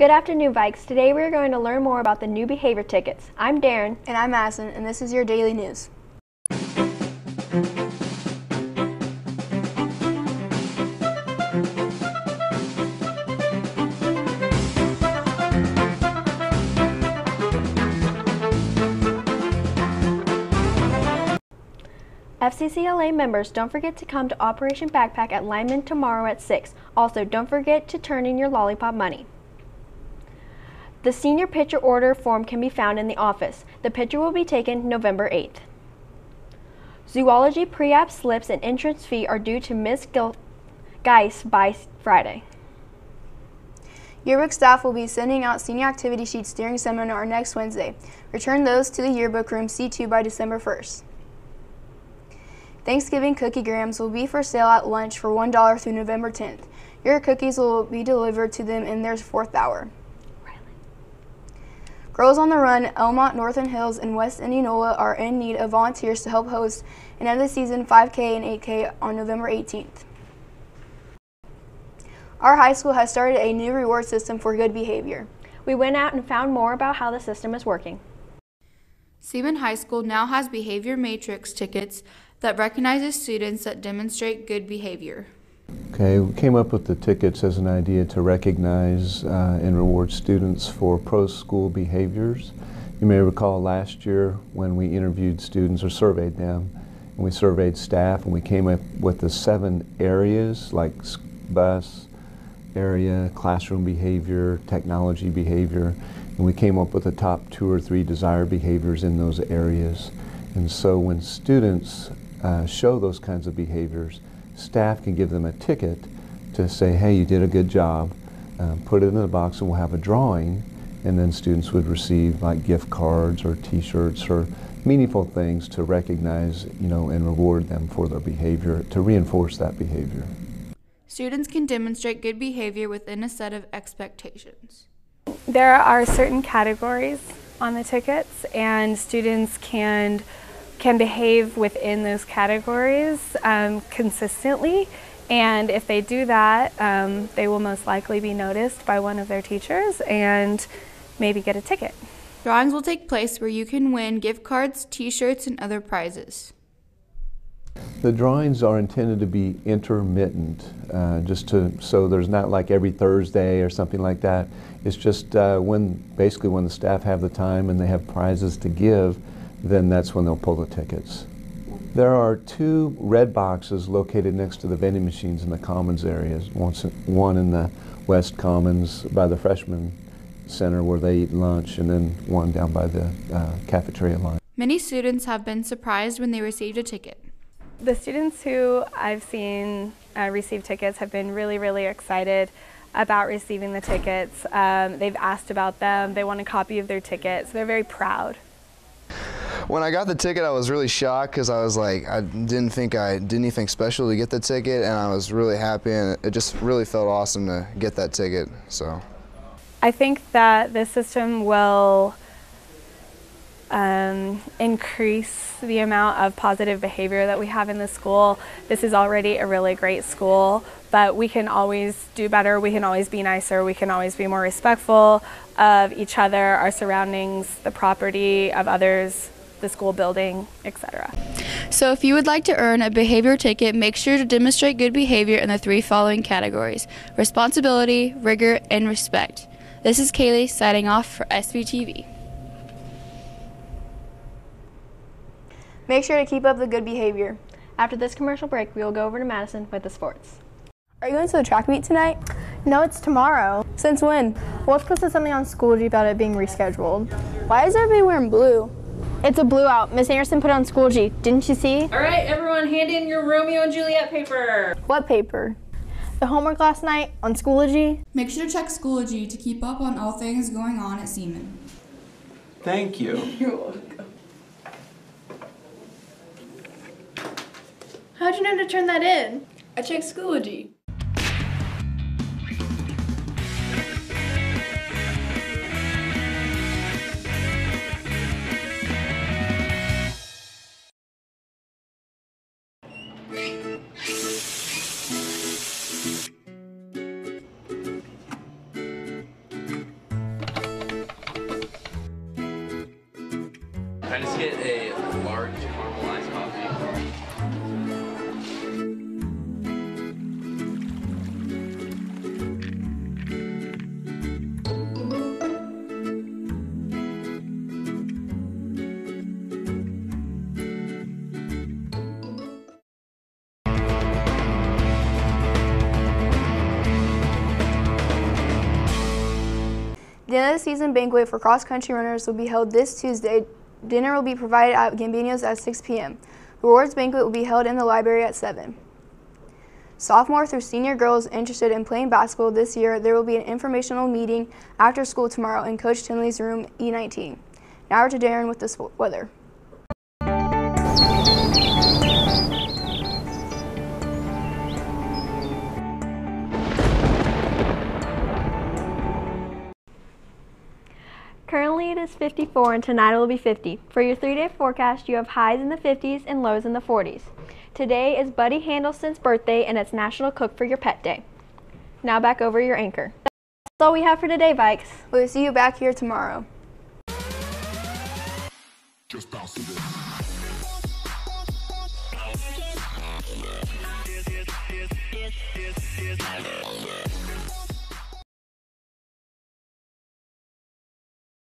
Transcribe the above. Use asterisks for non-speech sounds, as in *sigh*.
Good afternoon, Vikes. Today we are going to learn more about the new behavior tickets. I'm Darren. And I'm Madison, and this is your daily news. FCCLA members, don't forget to come to Operation Backpack at Lyman tomorrow at 6. Also, don't forget to turn in your lollipop money. The senior picture order form can be found in the office. The picture will be taken November 8th. Zoology pre-app slips and entrance fee are due to Ms. Gil Geis by Friday. Yearbook staff will be sending out senior activity sheets during seminar next Wednesday. Return those to the yearbook room C2 by December 1st. Thanksgiving cookie grams will be for sale at lunch for $1 through November 10th. Your cookies will be delivered to them in their fourth hour. Girls on the Run, Elmont, Northern Hills, and West Indianola are in need of volunteers to help host an end of the season 5K and 8K on November 18th. Our high school has started a new reward system for good behavior. We went out and found more about how the system is working. Seaman High School now has behavior matrix tickets that recognizes students that demonstrate good behavior. Okay, we came up with the tickets as an idea to recognize uh, and reward students for pro-school behaviors. You may recall last year when we interviewed students or surveyed them, and we surveyed staff, and we came up with the seven areas like bus area, classroom behavior, technology behavior, and we came up with the top two or three desired behaviors in those areas. And so when students uh, show those kinds of behaviors, staff can give them a ticket to say, hey, you did a good job, um, put it in the box and we'll have a drawing, and then students would receive like gift cards or t-shirts or meaningful things to recognize, you know, and reward them for their behavior, to reinforce that behavior. Students can demonstrate good behavior within a set of expectations. There are certain categories on the tickets and students can can behave within those categories um, consistently. And if they do that, um, they will most likely be noticed by one of their teachers and maybe get a ticket. Drawings will take place where you can win gift cards, t-shirts, and other prizes. The drawings are intended to be intermittent, uh, just to so there's not like every Thursday or something like that. It's just uh, when basically when the staff have the time and they have prizes to give, then that's when they'll pull the tickets. There are two red boxes located next to the vending machines in the commons areas. One in the West Commons by the freshman center where they eat lunch, and then one down by the uh, cafeteria line. Many students have been surprised when they received a ticket. The students who I've seen uh, receive tickets have been really, really excited about receiving the tickets. Um, they've asked about them. They want a copy of their ticket, so They're very proud when I got the ticket, I was really shocked because I was like, I didn't think I did anything special to get the ticket, and I was really happy, and it just really felt awesome to get that ticket. So, I think that this system will um, increase the amount of positive behavior that we have in the school. This is already a really great school, but we can always do better. We can always be nicer. We can always be more respectful of each other, our surroundings, the property of others, the school building, etc. So if you would like to earn a behavior ticket, make sure to demonstrate good behavior in the three following categories responsibility, rigor, and respect. This is Kaylee signing off for SVTV. Make sure to keep up the good behavior. After this commercial break, we will go over to Madison with the sports. Are you going to the track meet tonight? No, it's tomorrow. Since when? Well, posted something on Schoology about it being rescheduled. Why is everybody wearing blue? It's a blue out. Miss Anderson put on Schoology. Didn't you see? All right, everyone, hand in your Romeo and Juliet paper. What paper? The homework last night on Schoology. Make sure to check Schoology to keep up on all things going on at Seaman. Thank you. *laughs* You're welcome. How'd you know to turn that in? I checked Schoology. Get a large coffee? The end of the season banquet for cross country runners will be held this Tuesday. Dinner will be provided at Gambino's at 6 p.m. The rewards banquet will be held in the library at 7. Sophomore through senior girls interested in playing basketball this year, there will be an informational meeting after school tomorrow in Coach Tinley's room E19. Now to Darren with the weather. Is 54 and tonight it will be 50. For your three day forecast, you have highs in the 50s and lows in the 40s. Today is Buddy Handelson's birthday and it's National Cook for Your Pet Day. Now back over your anchor. That's all we have for today, Vikes. We'll see you back here tomorrow. Just bounce it.